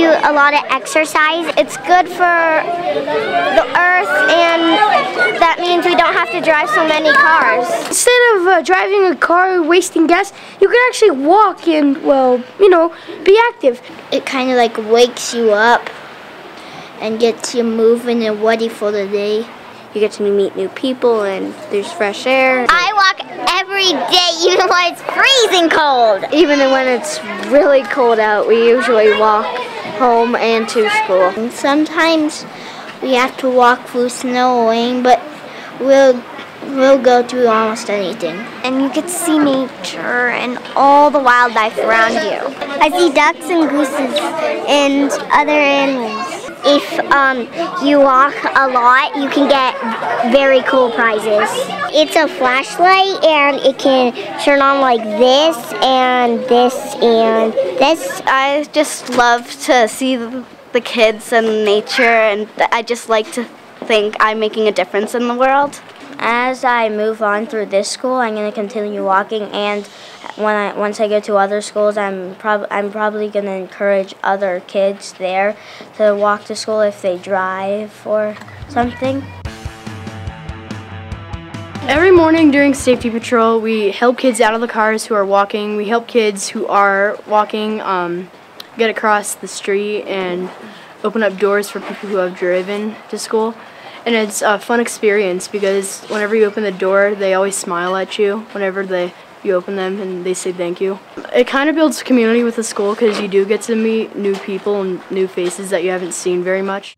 you a lot of exercise. It's good for the earth, and that means we don't have to drive so many cars. Instead of uh, driving a car, wasting gas, you can actually walk and, well, you know, be active. It kind of like wakes you up and gets you moving and ready for the day. You get to meet new people and there's fresh air. I walk every day even when it's freezing cold. Even when it's really cold out, we usually walk home and to school. Sometimes we have to walk through snowing, but we'll we'll go through almost anything. And you to see nature and all the wildlife around you. I see ducks and gooses and other animals if um, you walk a lot, you can get very cool prizes. It's a flashlight and it can turn on like this and this and this. I just love to see the kids and nature and I just like to think I'm making a difference in the world. As I move on through this school, I'm going to continue walking and when I once I go to other schools, I'm I'm probably going to encourage other kids there to walk to school if they drive or something. Every morning during safety patrol, we help kids out of the cars who are walking. We help kids who are walking um, get across the street and open up doors for people who have driven to school. And it's a fun experience because whenever you open the door, they always smile at you whenever they you open them and they say thank you. It kind of builds community with the school because you do get to meet new people and new faces that you haven't seen very much.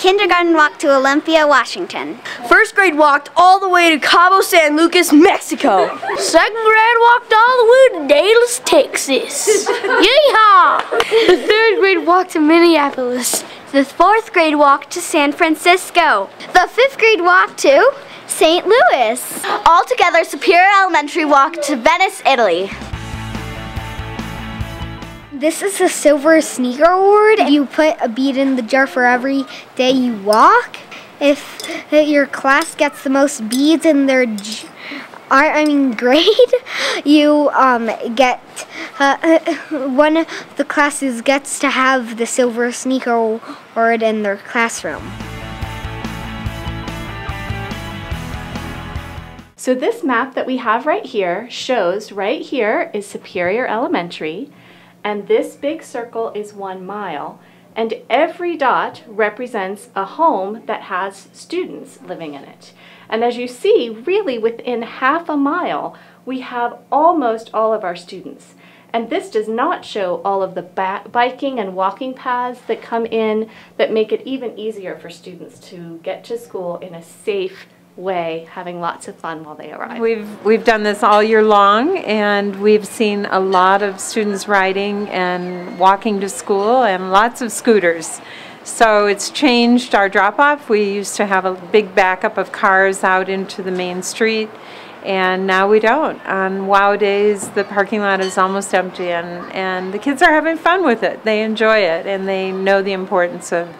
Kindergarten walked to Olympia, Washington. First grade walked all the way to Cabo San Lucas, Mexico. Second grade walked all the way to Dallas, Texas. Yeehaw! The third grade walked to Minneapolis. The fourth grade walked to San Francisco. The fifth grade walked to St. Louis. Altogether, Superior Elementary walked to Venice, Italy. This is a silver sneaker award. You put a bead in the jar for every day you walk. If your class gets the most beads in their I mean grade, you um, get uh, one of the classes gets to have the silver sneaker award in their classroom. So this map that we have right here shows right here is Superior Elementary and this big circle is one mile and every dot represents a home that has students living in it. And as you see, really within half a mile, we have almost all of our students. And this does not show all of the biking and walking paths that come in that make it even easier for students to get to school in a safe way, having lots of fun while they arrive. We've, we've done this all year long and we've seen a lot of students riding and walking to school and lots of scooters. So it's changed our drop-off. We used to have a big backup of cars out into the main street, and now we don't. On WOW days, the parking lot is almost empty, and, and the kids are having fun with it. They enjoy it, and they know the importance of,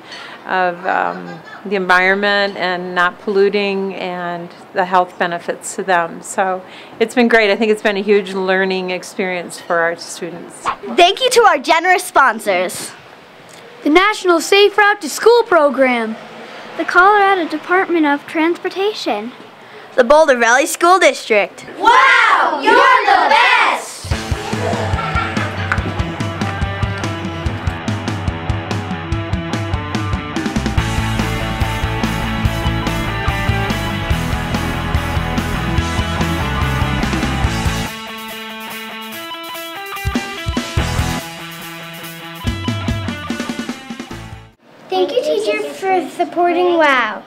of um, the environment and not polluting and the health benefits to them. So it's been great. I think it's been a huge learning experience for our students. Thank you to our generous sponsors the National Safe Route to School program, the Colorado Department of Transportation, the Boulder Valley School District. Wow! You're the best! Teacher, for supporting WOW.